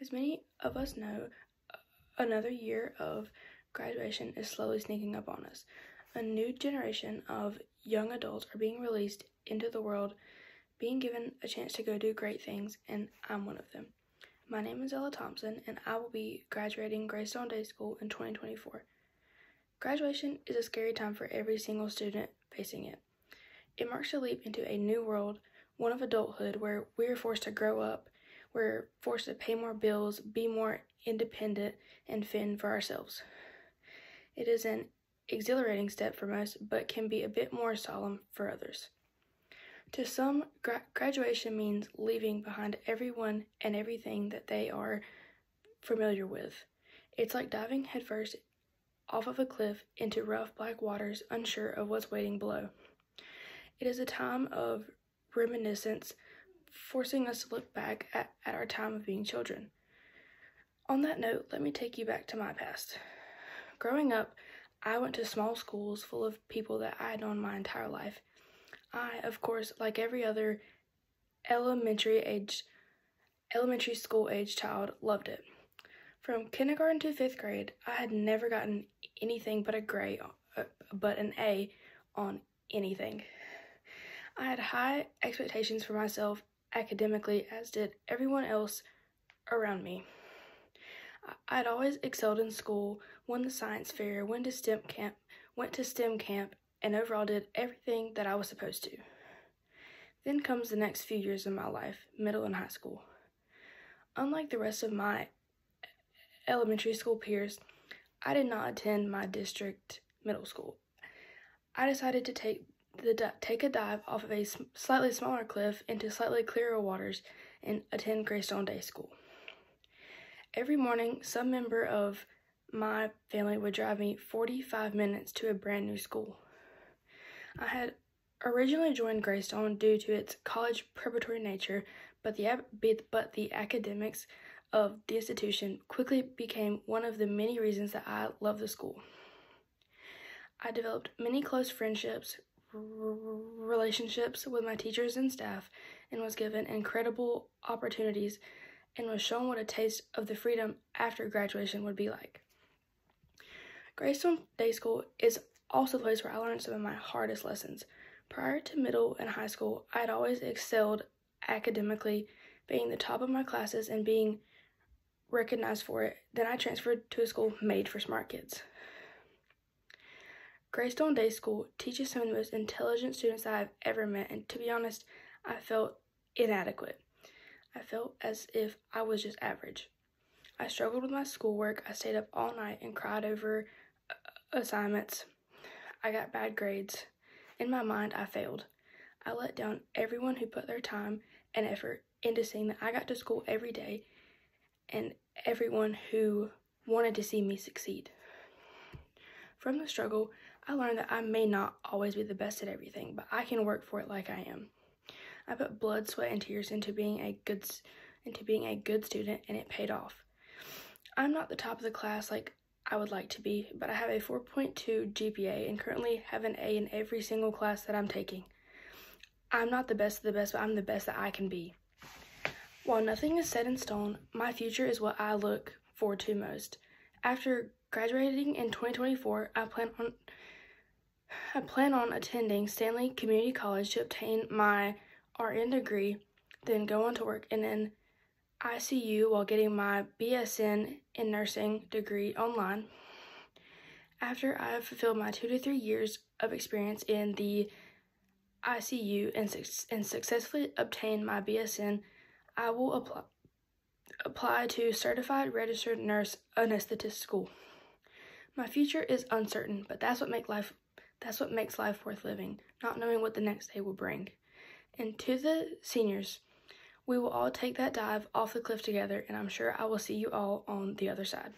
As many of us know, another year of graduation is slowly sneaking up on us. A new generation of young adults are being released into the world, being given a chance to go do great things, and I'm one of them. My name is Ella Thompson, and I will be graduating Gray Stone Day School in 2024. Graduation is a scary time for every single student facing it. It marks a leap into a new world, one of adulthood, where we are forced to grow up we're forced to pay more bills, be more independent, and fend for ourselves. It is an exhilarating step for most, but can be a bit more solemn for others. To some, gra- graduation means leaving behind everyone and everything that they are familiar with. It's like diving headfirst off of a cliff into rough black waters, unsure of what's waiting below. It is a time of reminiscence forcing us to look back at, at our time of being children. On that note, let me take you back to my past. Growing up, I went to small schools full of people that I had known my entire life. I, of course, like every other elementary age elementary school age child, loved it. From kindergarten to 5th grade, I had never gotten anything but a grade, uh, but an A on anything. I had high expectations for myself academically, as did everyone else around me. I had always excelled in school, won the science fair, went to STEM camp, went to STEM camp, and overall did everything that I was supposed to. Then comes the next few years of my life, middle and high school. Unlike the rest of my elementary school peers, I did not attend my district middle school. I decided to take the take a dive off of a slightly smaller cliff into slightly clearer waters and attend Gray Stone Day School. Every morning, some member of my family would drive me 45 minutes to a brand new school. I had originally joined Gray Stone due to its college preparatory nature, but the but the academics of the institution quickly became one of the many reasons that I love the school. I developed many close friendships relationships with my teachers and staff and was given incredible opportunities and was shown what a taste of the freedom after graduation would be like. Gray Stone Day School is also the place where I learned some of my hardest lessons. Prior to middle and high school, I had always excelled academically, being the top of my classes and being recognized for it. Then I transferred to a school made for smart kids. Gray Stone Day School teaches some of the most intelligent students I've ever met, and to be honest, I felt inadequate. I felt as if I was just average. I struggled with my schoolwork. I stayed up all night and cried over uh, assignments. I got bad grades. In my mind, I failed. I let down everyone who put their time and effort into seeing that I got to school every day and everyone who wanted to see me succeed. From the struggle, I learned that I may not always be the best at everything, but I can work for it like I am. I put blood, sweat, and tears into being a good into being a good student, and it paid off. I'm not the top of the class like I would like to be, but I have a 4.2 GPA and currently have an A in every single class that I'm taking. I'm not the best of the best, but I'm the best that I can be. While nothing is set in stone, my future is what I look forward to most. After graduating in 2024, I plan on I plan on attending Stanly Community College to obtain my RN degree, then go on to work in an ICU while getting my BSN in nursing degree online. After I have fulfilled my two to three years of experience in the ICU and, su- and successfully obtain my BSN, I will apply, apply to Certified Registered Nurse Anesthetist School. My future is uncertain, but that's what makes life that's what makes life worth living, not knowing what the next day will bring. And to the seniors, we will all take that dive off the cliff together, and I'm sure I will see you all on the other side.